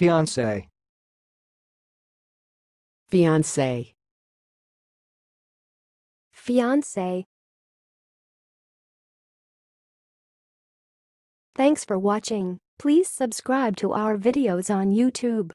Fiancé. Fiancé. Fiancé. Thanks for watching. Please subscribe to our videos on YouTube.